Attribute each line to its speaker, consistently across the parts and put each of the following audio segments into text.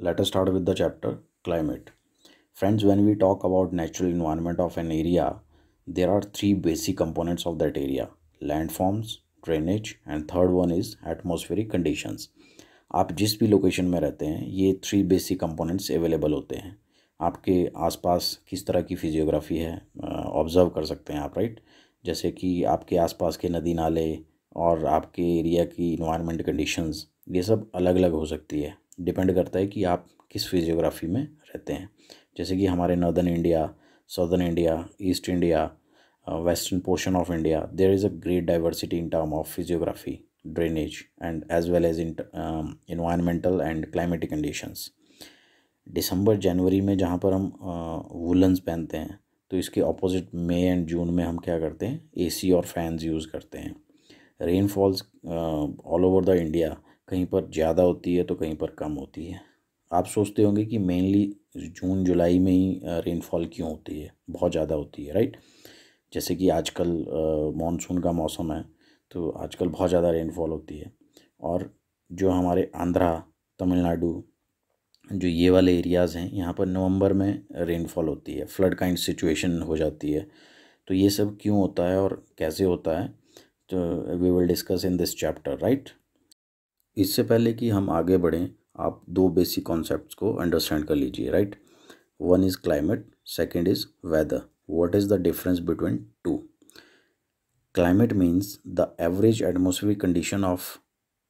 Speaker 1: let us start with the chapter climate friends when we talk about natural environment of an area there are three basic components of that area landforms drainage and third one is atmospheric conditions आप जिस भी location में रहते हैं ये three basic components available होते हैं आपके आसपास किस तरह की फिजियोग्राफी है ऑब्ज़र्व कर सकते हैं आप राइट जैसे कि आपके आसपास के नदी नाले और आपके एरिया की इन्वायरमेंट कंडीशंस ये सब अलग अलग हो सकती है डिपेंड करता है कि आप किस फिजियोग्राफी में रहते हैं। जैसे कि हमारे northern India southern India, east India western portion of India there is a great diversity in term of physiography drainage and as well as in environmental and climatic conditions दिसंबर जनवरी में जहाँ पर हम वुलन्स पहनते हैं तो इसके अपोजिट मई एंड जून में हम क्या करते हैं? एसी और फैंस यूज़ करते हैं। Rainfalls all over the India कहीं पर ज़्यादा होती है तो कहीं पर कम होती है। आप सोचते होंगे कि मेनली जून, जुलाई में ही रेनफॉल क्यों होती है? बहुत ज़्यादा होती है राइट जैसे कि आजकल मानसून का मौसम है तो आजकल बहुत ज़्यादा रेनफॉल होती है। और जो हमारे आंध्रा, तमिलनाडु, जो ये वाले एरियाज़ हैं, यहाँ पर नवंबर में रेनफॉल होती है फ्लड काइंड सिचुएशन हो जाती है। तो ये सब क्यों होता है और कैसे होता है? तो we will discuss in this chapter right इससे पहले कि हम आगे बढ़ें, आप दो बेसिक कॉन्सेप्ट्स को अंडरस्टैंड कर लीजिए right one is climate second is weather what is the difference between two? Climate means the average atmospheric condition of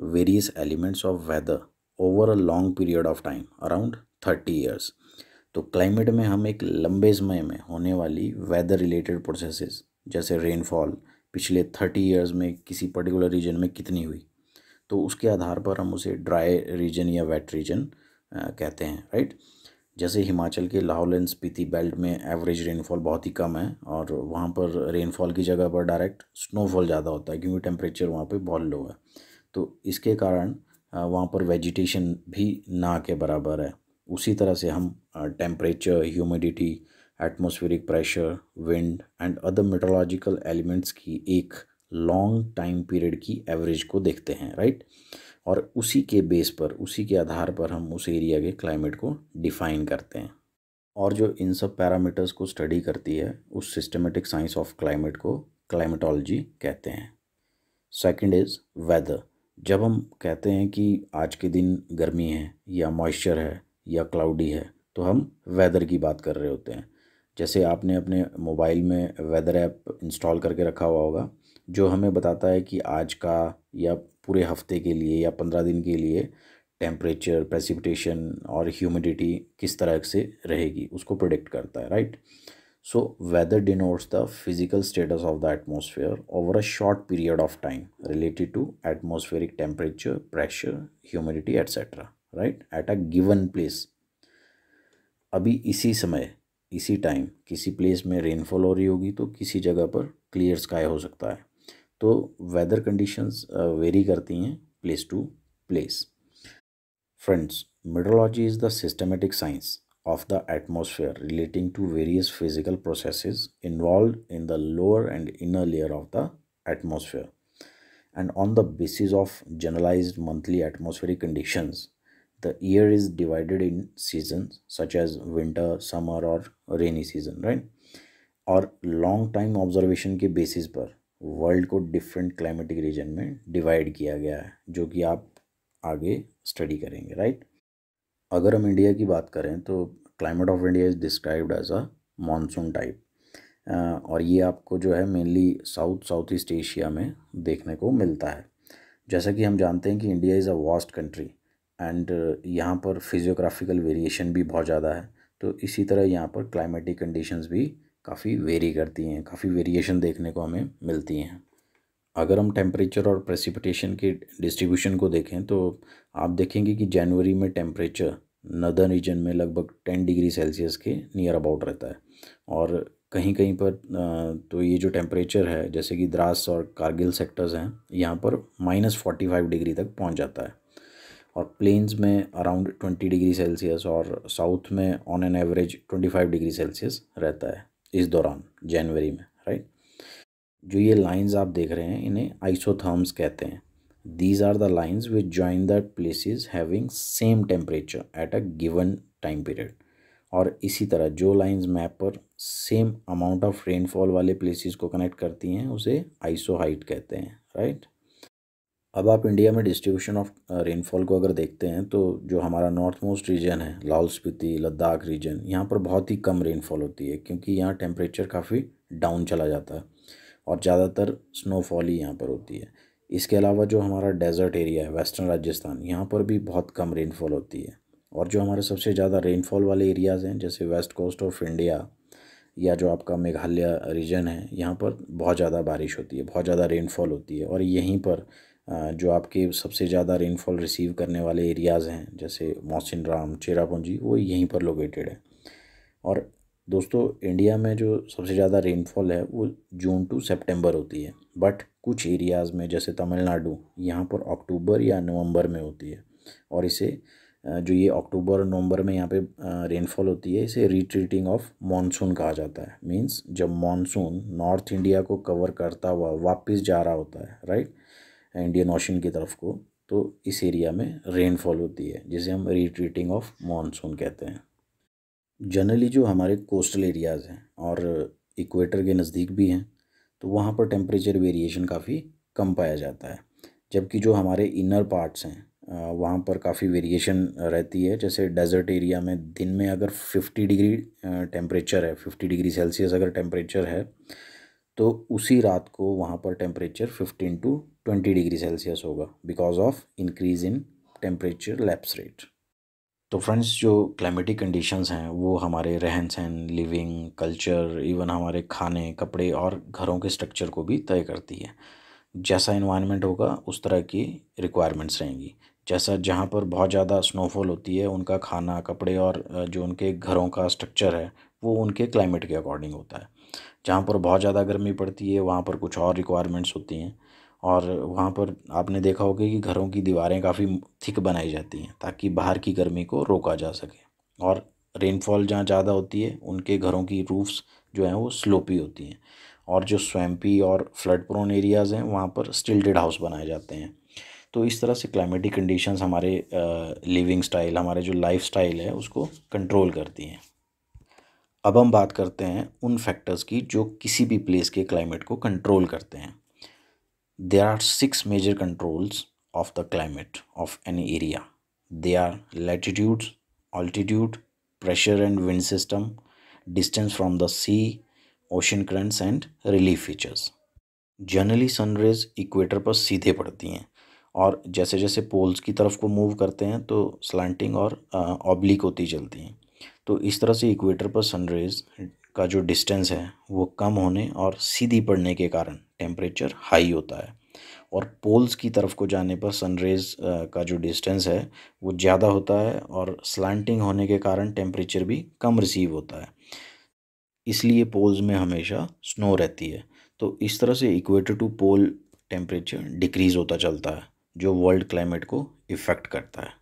Speaker 1: various elements of weather over a long period of time, around thirty years तो climate में हम एक लंबे समय में होने वाली weather related processes जैसे रेनफॉल पिछले थर्टी ईयर्स में किसी पर्टिकुलर रीजन में कितनी हुई? तो उसके आधार पर हम उसे ड्राई रीजन या वेट रीजन कहते हैं राइट जैसे हिमाचल के लाहौल एंड स्पीति बेल्ट में एवरेज रेनफॉल बहुत ही कम है और वहाँ पर रेनफॉल की जगह पर डायरेक्ट स्नोफॉल ज़्यादा होता है क्योंकि टेम्परेचर वहाँ पे बहुत लो है। तो इसके कारण वहाँ पर वेजिटेशन भी ना के बराबर है। उसी तरह से हम temperature humidity atmospheric pressure wind and other meteorological elements की एक लॉन्ग टाइम पीरियड की एवरेज को देखते हैं राइट और उसी के बेस पर, उसी के आधार पर हम उस एरिया के क्लाइमेट को डिफ़ाइन करते हैं। और जो इन सब पैरामीटर्स को स्टडी करती है, उस सिस्टमेटिक साइंस ऑफ़ क्लाइमेट को क्लाइमेटोलॉजी कहते हैं। सेकंड इज़ वेदर जब हम कहते हैं कि आज के दिन गर्मी है, या मॉइस्चर है, या क्लाउडी है तो हम वेदर की बात कर रहे होते हैं। जैसे आपने अपने मोबाइल में वेदर ऐप इंस्टॉल करके रखा हुआ होगा जो हमें बताता है कि आज का या पूरे हफ़्ते के लिए या पंद्रह दिन के लिए टेम्परेचर प्रेसिपिटेशन और ह्यूमिडिटी किस तरह से रहेगी, उसको प्रोडिक्ट करता है right so weather denotes the physical status of the atmosphere over a short period of time related to atmospheric temperature pressure humidity etcetera right at a given place अभी इसी समय, इसी टाइम किसी प्लेस में rainfall हो रही होगी तो किसी जगह पर क्लियर स्काई हो सकता है। तो वेदर कंडीशंस वेरी करती हैं place to place friends meteorology is the systematic science of the atmosphere relating to various physical processes involve in the lower and inner layer of the atmosphere and on the basis of generalize monthly atmospheric conditions the year is divided in season such as winter summer और rainy season right और long time observation के basis पर. World को different climatic region में divide किया गया है, जो कि आप आगे स्टडी करेंगे राइट अगर हम इंडिया की बात करें तो climate of India is described as a monsoon type. और ये आपको जो है mainly south south east Asia में देखने को मिलता है। जैसा कि हम जानते हैं कि India is a vast country, and यहाँ पर फिजियोग्राफिकल वेरिएशन भी बहुत ज़्यादा है तो इसी तरह यहाँ पर क्लाइमेटिक कंडीशंस भी काफ़ी वेरी करती हैं, काफ़ी वेरिएशन देखने को हमें मिलती हैं। अगर हम टेम्परेचर और प्रेसिपिटेशन के डिस्ट्रीब्यूशन को देखें तो आप देखेंगे कि जनवरी में टेम्परेचर नदर्न रीजन में लगभग टेन डिग्री सेल्सियस के नियर अबाउट रहता है। और कहीं कहीं पर तो ये जो टेम्परेचर है, जैसे कि द्रास और कारगिल सेक्टर्स हैं, यहाँ पर माइनस फोर्टी फाइव डिग्री तक पहुँच जाता है। और प्लेन्स में अराउंड ट्वेंटी डिग्री सेल्सियस और साउथ में on an average twenty five degree Celsius रहता है। इस दौरान, जनवरी में राइट जो ये लाइंस आप देख रहे हैं, इन्हें आइसोथर्म्स कहते हैं। These are the lines which join the places having same temperature at a given time period और इसी तरह जो लाइंस मैप पर सेम अमाउंट ऑफ़ रेनफॉल वाले प्लेसेस को कनेक्ट करती हैं, उसे आइसो हाइट कहते हैं राइट अब आप इंडिया में डिस्ट्रीब्यूशन ऑफ़ रेनफॉल को अगर देखते हैं तो जो हमारा नॉर्थ मोस्ट रीजन है, लाहौल स्पीति, लद्दाख रीजन यहाँ पर बहुत ही कम रेनफॉल होती है, क्योंकि यहाँ टेम्परेचर काफ़ी डाउन चला जाता है और ज़्यादातर स्नोफॉल ही यहाँ पर होती है। इसके अलावा जो हमारा डेजर्ट एरिया है वेस्टर्न राजस्थान, यहाँ पर भी बहुत कम रेनफॉल होती है और जो हमारे सबसे ज़्यादा रेनफॉल वाले एरियाज़ हैं, जैसे वेस्ट कोस्ट ऑफ़ इंडिया या जो आपका मेघालय रीजन है, यहाँ पर बहुत ज़्यादा बारिश होती है, बहुत ज़्यादा रेनफॉल होती है और यहीं पर जो आपके सबसे ज़्यादा रेनफॉल रिसीव करने वाले एरियाज़ हैं, जैसे मौसिन राम, चेरापूंजी, वो यहीं पर लोकेटेड है। और दोस्तों इंडिया में जो सबसे ज़्यादा रेनफॉल है, वो जून टू सितंबर होती है। बट कुछ एरियाज़ में, जैसे तमिलनाडु, यहाँ पर अक्टूबर या नवंबर में होती है। और इसे जो ये अक्टूबर और नवंबर में यहाँ पे रेनफॉल होती है, इसे रिट्रीटिंग ऑफ़ मानसून कहा जाता है। मींस जब मानसून नॉर्थ इंडिया को कवर करता हुआ वापस जा रहा होता है राइट इंडियन ओशन की तरफ़ को तो इस एरिया में रेनफॉल होती है, जिसे हम रिट्रीटिंग ऑफ़ मानसून कहते हैं। जनरली जो हमारे कोस्टल एरियाज़ हैं और इक्वेटर के नज़दीक भी हैं तो वहाँ पर टेम्परेचर वेरिएशन काफ़ी कम पाया जाता है। जबकि जो हमारे इनर पार्ट्स हैं वहाँ पर काफ़ी वेरिएशन रहती है, जैसे डेजर्ट एरिया में दिन में अगर फिफ्टी डिग्री टेम्परेचर है फिफ्टी डिग्री सेल्सियस अगर टेम्परेचर है तो उसी रात को वहाँ पर temperature fifteen to twenty degree Celsius होगा because of increase in temperature lapse rate तो फ्रेंड्स जो क्लाइमेटिक कंडीशंस हैं, वो हमारे रहन सहन लिविंग कल्चर इवन हमारे खाने, कपड़े और घरों के स्ट्रक्चर को भी तय करती है। जैसा इन्वायरमेंट होगा, उस तरह की रिक्वायरमेंट्स रहेंगी। जैसा जहाँ पर बहुत ज़्यादा स्नोफॉल होती है, उनका खाना, कपड़े और जो उनके घरों का स्ट्रक्चर है, वो उनके क्लाइमेट के अकॉर्डिंग होता है। जहाँ पर बहुत ज़्यादा गर्मी पड़ती है, वहाँ पर कुछ और रिक्वायरमेंट्स होती हैं। और वहाँ पर आपने देखा होगा कि घरों की दीवारें काफ़ी थिक बनाई जाती हैं, ताकि बाहर की गर्मी को रोका जा सके। और रेनफॉल जहाँ ज़्यादा होती है, उनके घरों की रूफ्स जो हैं वो स्लोपी होती हैं। और जो स्वैम्पी और फ्लड प्रोन एरियाज़ हैं, वहाँ पर स्टिल्टेड हाउस बनाए जाते हैं। तो इस तरह से क्लाइमेटिक कंडीशंस हमारे लिविंग स्टाइल हमारे जो लाइफ स्टाइल है, उसको कंट्रोल करती हैं। अब हम बात करते हैं उन फैक्टर्स की जो किसी भी प्लेस के क्लाइमेट को कंट्रोल करते हैं। There are six major controls of the climate of any area they are latitude altitude pressure and wind system distance from the sea ocean currents and relief features generally sunrays equator पर सीधे पड़ती हैं और जैसे जैसे poles की तरफ़ को मूव करते हैं तो स्लांटिंग और ऑब्लिक होती चलती हैं। तो इस तरह से इक्वेटर पर सनरेज का जो डिस्टेंस है, वो कम होने और सीधी पड़ने के कारण टेम्परेचर हाई होता है। और पोल्स की तरफ़ को जाने पर सनरेज का जो डिस्टेंस है, वो ज़्यादा होता है और स्लांटिंग होने के कारण टेम्परेचर भी कम रिसीव होता है। इसलिए पोल्स में हमेशा स्नो रहती है। तो इस तरह से equator to pole temperature decrease होता चलता है, जो वर्ल्ड क्लाइमेट को इफ़ेक्ट करता है।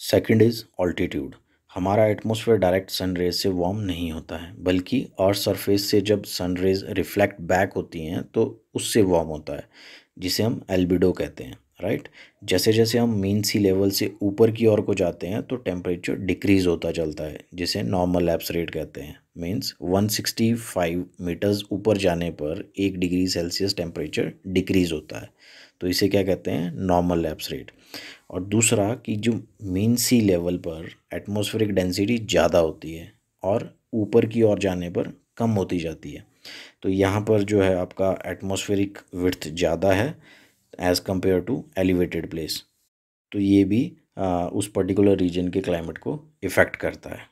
Speaker 1: सेकंड इज़ ऑल्टीट्यूड हमारा एटमॉस्फेयर डायरेक्ट सन रेज से वार्म नहीं होता है, बल्कि और सरफेस से जब सन रेज रिफ्लेक्ट बैक होती हैं तो उससे वार्म होता है, जिसे हम एल्बिडो कहते हैं राइट जैसे जैसे हम मीन सी लेवल से ऊपर की ओर को जाते हैं तो टेम्परेचर डिक्रीज होता चलता है, जिसे नॉर्मल एप्स रेट कहते हैं। मीन्स 165 मीटर्स ऊपर जाने पर एक डिग्री सेल्सियस टेम्परेचर डिक्रीज होता है। तो इसे क्या कहते हैं? नॉर्मल लैप्स रेट और दूसरा कि जो मेन सी लेवल पर एटमॉस्फेरिक डेंसिटी ज़्यादा होती है और ऊपर की ओर जाने पर कम होती जाती है। तो यहाँ पर जो है आपका एटमॉस्फेरिक विर्थ ज़्यादा है as compare to elevated place तो ये भी आ, उस पर्टिकुलर रीजन के क्लाइमेट को इफ़ेक्ट करता है।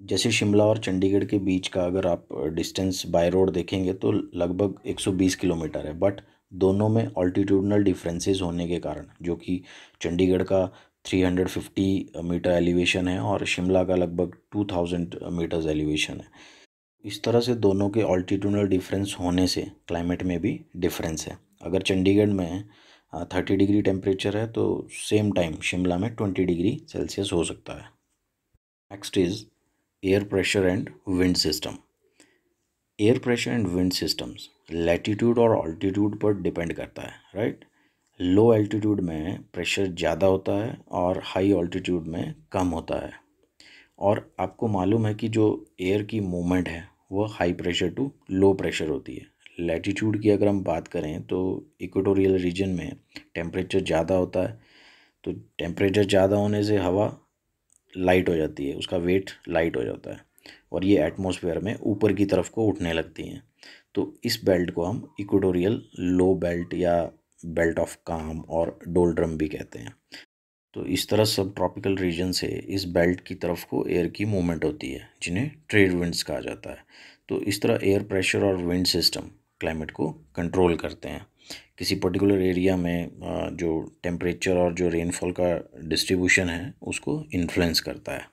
Speaker 1: जैसे शिमला और चंडीगढ़ के बीच का अगर आप डिस्टेंस बाय रोड देखेंगे तो लगभग 120 किलोमीटर है बट दोनों में ऑल्टीट्यूडनल डिफरेंसेस होने के कारण, जो कि चंडीगढ़ का 350 मीटर एलिवेशन है और शिमला का लगभग 2000 मीटर्स एलिवेशन है। इस तरह से दोनों के ऑल्टीट्यूडनल डिफरेंस होने से क्लाइमेट में भी डिफरेंस है। अगर चंडीगढ़ में थर्टी डिग्री टेम्परेचर है तो सेम टाइम शिमला में ट्वेंटी डिग्री सेल्सियस हो सकता है। Next is air pressure and wind system air pressure and wind systems latitude और ऑल्टीट्यूड पर डिपेंड करता है राइट लो एल्टीट्यूड में प्रेशर ज़्यादा होता है और हाई ऑल्टीट्यूड में कम होता है। और आपको मालूम है कि जो एयर की मूवमेंट है वह high pressure to low pressure होती है। लैटीट्यूड की अगर हम बात करें तो इक्वेटोरियल रीजन में टेम्परेचर ज़्यादा होता है तो टेम्परेचर ज़्यादा होने से हवा लाइट हो जाती है, उसका वेट लाइट हो जाता है। और ये एटमॉस्फेयर में ऊपर की तरफ़ को उठने लगती हैं। तो इस बेल्ट को हम इक्वेटोरियल लो बेल्ट या बेल्ट ऑफ़ काम और डोलड्रम भी कहते हैं। तो इस तरह सब ट्रॉपिकल रीजन से इस बेल्ट की तरफ़ को एयर की मूवमेंट होती है, जिन्हें ट्रेड विंड्स कहा जाता है। तो इस तरह एयर प्रेशर और विंड सिस्टम क्लाइमेट को कंट्रोल करते हैं। किसी पर्टिकुलर एरिया में जो टेम्परेचर और जो रेनफॉल का डिस्ट्रीब्यूशन है, उसको इन्फ्लुएंस करता है।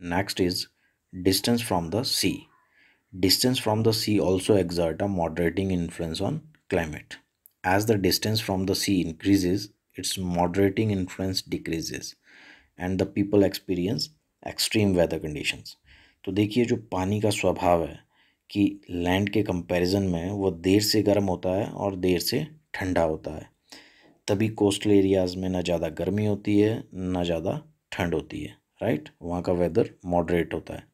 Speaker 1: Next is distance from the sea distance from the sea also exert a moderating influence on climate as the distance from the sea increases its moderating influence decreases and the people experience extreme weather conditions तो देखिए, जो पानी का स्वभाव है कि land के comparison में वो देर से गर्म होता है और देर से ठंडा होता है। तभी कोस्टल एरियाज़ में ना ज़्यादा गर्मी होती है, ना ज़्यादा ठंड होती है। राइट? वहाँ का वेदर मॉडरेट होता है।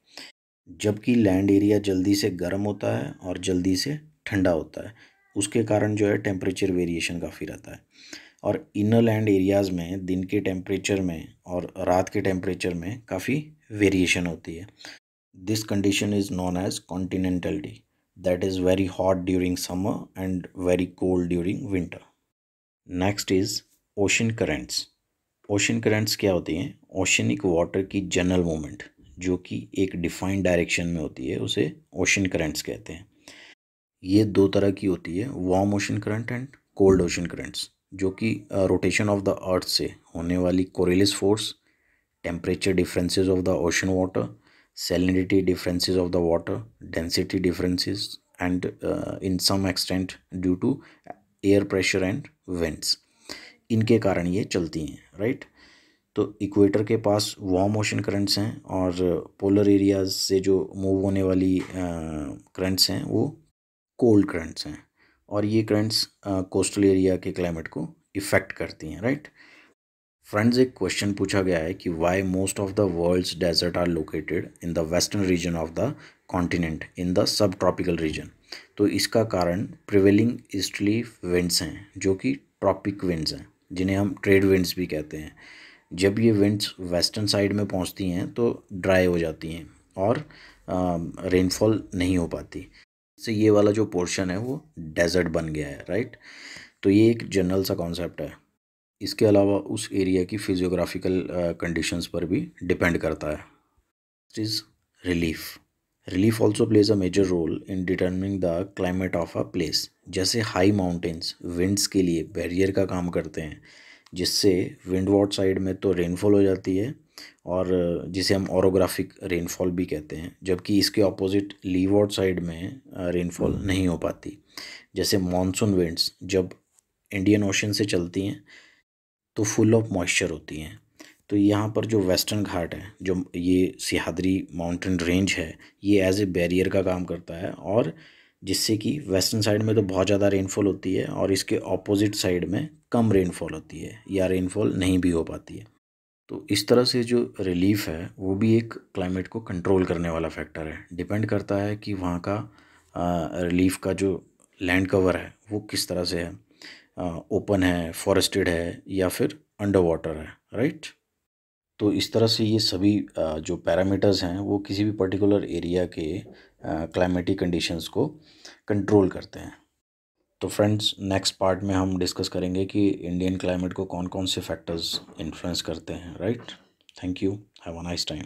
Speaker 1: जबकि लैंड एरिया जल्दी से गर्म होता है और जल्दी से ठंडा होता है। उसके कारण जो है टेम्परेचर वेरिएशन काफ़ी रहता है। और इनर लैंड एरियाज़ में, दिन के टेम्परेचर में और रात के टेम्परेचर में काफ़ी वेरिएशन होती है। This condition is known as continentality that is very hot during summer and very cold during winter next is ocean currents ocean currents क्या होती हैं? ओशनिक वाटर की जनरल मूवमेंट जो कि एक डिफाइंड डायरेक्शन में होती है उसे ओशन करंट्स कहते हैं। ये दो तरह की होती है warm ocean current and cold ocean currents जो कि रोटेशन ऑफ़ द अर्थ से होने वाली Coriolis force temperature differences of the ocean water differences of the water density differences and uh, in some extent due to air pressure and winds इनके कारण ये चलती हैं राइट तो इक्वेटर के पास वार्म ओशन करंट्स हैं और पोलर एरियाज़ से जो मूव होने वाली करंट्स हैं वो कोल्ड करंट्स हैं और ये करंट्स कोस्टल एरिया के क्लाइमेट को इफ़ेक्ट करती हैं राइट फ्रेंड्स एक क्वेश्चन पूछा गया है कि why most of the world's desert are located in the western region of the continent in the sub tropical region तो इसका कारण प्रिवेलिंग ईस्टली विंड्स हैं, जो कि ट्रॉपिक विंड्स हैं, जिन्हें हम ट्रेड विंड्स भी कहते हैं। जब ये विंड्स वेस्टर्न साइड में पहुँचती हैं तो ड्राई हो जाती हैं और रेनफॉल नहीं हो पाती। इससे ये वाला जो पोर्शन है, वो डेजर्ट बन गया है राइट तो ये एक जनरल सा कॉन्सेप्ट है। इसके अलावा उस एरिया की फिजियोग्राफिकल कंडीशंस पर भी डिपेंड करता है। Is relief relief also plays a major role in determining the climate of a place जैसे हाई माउंटेन्स विंड्स के लिए बैरियर का काम करते हैं जिससे विंडवॉट साइड में तो रेनफॉल हो जाती है और जिसे हम ओरोग्राफिक रेनफॉल भी कहते हैं जबकि इसके ऑपोजिट लीवॉट साइड में रेनफॉल नहीं हो पाती। जैसे मानसून विंड्स जब इंडियन ओशन से चलती हैं तो फुल ऑफ़ मॉइस्चर होती हैं। तो यहाँ पर जो वेस्टर्न घाट है जो ये सिहादरी माउंटेन रेंज है ये एज ए बैरियर का काम करता है और जिससे कि वेस्टर्न साइड में तो बहुत ज़्यादा रेनफॉल होती है और इसके ऑपोजिट साइड में कम रेनफॉल होती है या रेनफॉल नहीं भी हो पाती है। तो इस तरह से जो रिलीफ है, वो भी एक क्लाइमेट को कंट्रोल करने वाला फैक्टर है। डिपेंड करता है कि वहाँ का रिलीफ का जो लैंड कवर है, वो किस तरह से है। ओपन है फॉरेस्टेड है या फिर अंडर वाटर है राइट तो इस तरह से ये सभी जो पैरामीटर्स हैं, वो किसी भी पर्टिकुलर एरिया के क्लाइमेटिक कंडीशंस को कंट्रोल करते हैं। तो फ्रेंड्स नेक्स्ट पार्ट में हम डिस्कस करेंगे कि इंडियन क्लाइमेट को कौन कौन से फैक्टर्स इन्फ्लुएंस करते हैं right thank you have a nice time